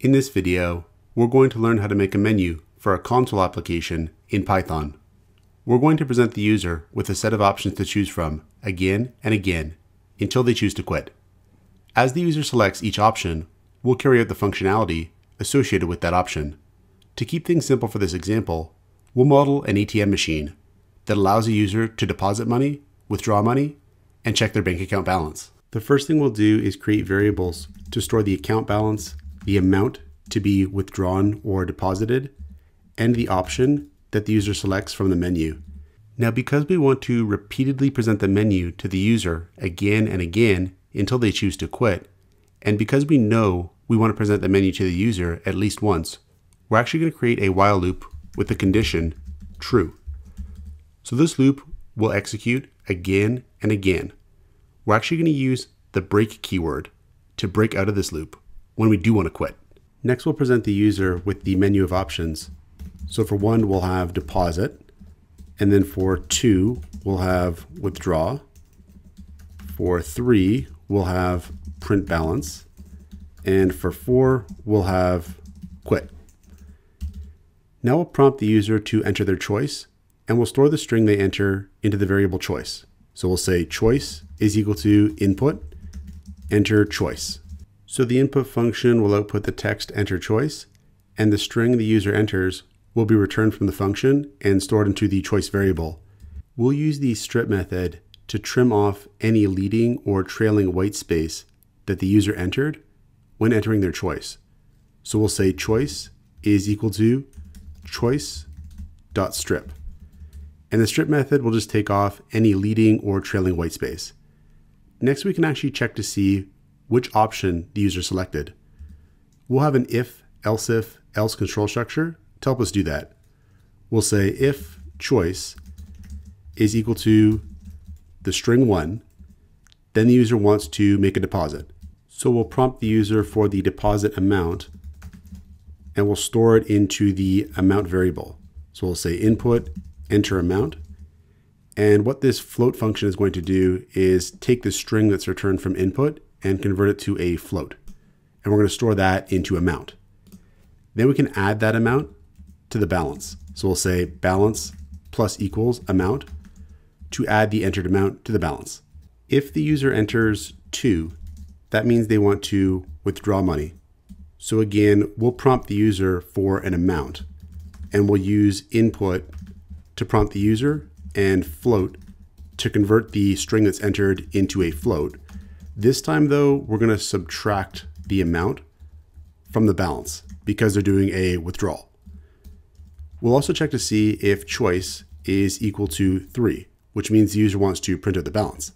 In this video, we're going to learn how to make a menu for a console application in Python. We're going to present the user with a set of options to choose from again and again until they choose to quit. As the user selects each option, we'll carry out the functionality associated with that option. To keep things simple for this example, we'll model an ATM machine that allows a user to deposit money, withdraw money, and check their bank account balance. The first thing we'll do is create variables to store the account balance the amount to be withdrawn or deposited, and the option that the user selects from the menu. Now, because we want to repeatedly present the menu to the user again and again until they choose to quit, and because we know we want to present the menu to the user at least once, we're actually going to create a while loop with the condition true. So this loop will execute again and again. We're actually going to use the break keyword to break out of this loop when we do want to quit. Next, we'll present the user with the menu of options. So for one, we'll have deposit. And then for two, we'll have withdraw. For three, we'll have print balance. And for four, we'll have quit. Now we'll prompt the user to enter their choice, and we'll store the string they enter into the variable choice. So we'll say choice is equal to input, enter choice. So the input function will output the text enter choice, and the string the user enters will be returned from the function and stored into the choice variable. We'll use the strip method to trim off any leading or trailing white space that the user entered when entering their choice. So we'll say choice is equal to choice.strip. And the strip method will just take off any leading or trailing white space. Next, we can actually check to see which option the user selected. We'll have an if, else if, else control structure to help us do that. We'll say if choice is equal to the string one, then the user wants to make a deposit. So we'll prompt the user for the deposit amount and we'll store it into the amount variable. So we'll say input, enter amount. And what this float function is going to do is take the string that's returned from input and convert it to a float. And we're going to store that into amount. Then we can add that amount to the balance. So we'll say balance plus equals amount to add the entered amount to the balance. If the user enters 2, that means they want to withdraw money. So again, we'll prompt the user for an amount and we'll use input to prompt the user and float to convert the string that's entered into a float. This time though, we're gonna subtract the amount from the balance because they're doing a withdrawal. We'll also check to see if choice is equal to three, which means the user wants to print out the balance.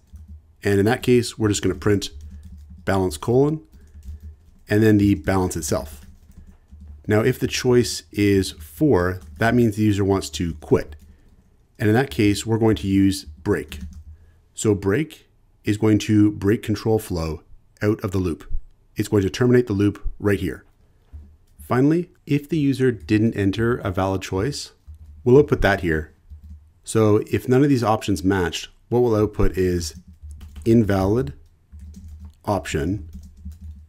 And in that case, we're just gonna print balance colon and then the balance itself. Now, if the choice is four, that means the user wants to quit. And in that case, we're going to use break. So break is going to break control flow out of the loop. It's going to terminate the loop right here. Finally, if the user didn't enter a valid choice, we'll output that here. So if none of these options matched, what we'll output is invalid option,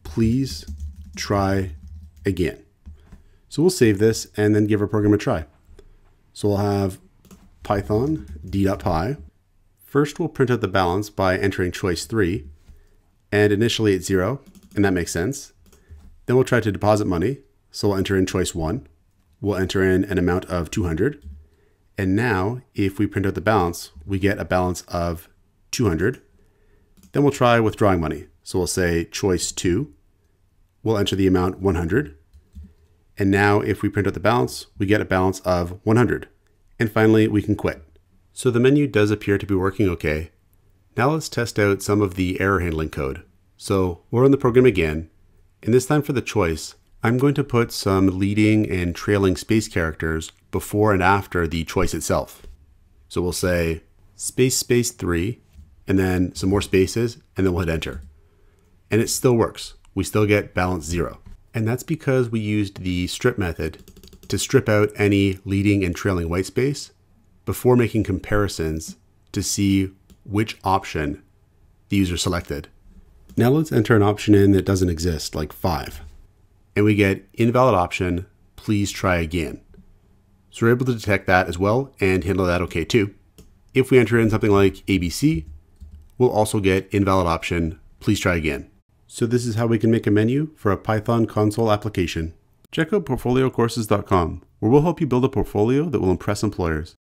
please try again. So we'll save this and then give our program a try. So we'll have python d.py First, we'll print out the balance by entering choice 3, and initially it's 0, and that makes sense. Then we'll try to deposit money, so we'll enter in choice 1. We'll enter in an amount of 200. And now, if we print out the balance, we get a balance of 200. Then we'll try withdrawing money. So we'll say choice 2. We'll enter the amount 100. And now if we print out the balance, we get a balance of 100. And finally, we can quit. So the menu does appear to be working okay. Now let's test out some of the error handling code. So we're run the program again, and this time for the choice, I'm going to put some leading and trailing space characters before and after the choice itself. So we'll say space space 3, and then some more spaces, and then we'll hit enter. And it still works. We still get balance 0. And that's because we used the strip method to strip out any leading and trailing white space before making comparisons to see which option the user selected. Now let's enter an option in that doesn't exist, like 5. and we get invalid option, please try again. So we're able to detect that as well and handle that okay too. If we enter in something like ABC, we'll also get invalid option, please try again. So this is how we can make a menu for a Python console application. Check out portfoliocourses.com, where we'll help you build a portfolio that will impress employers.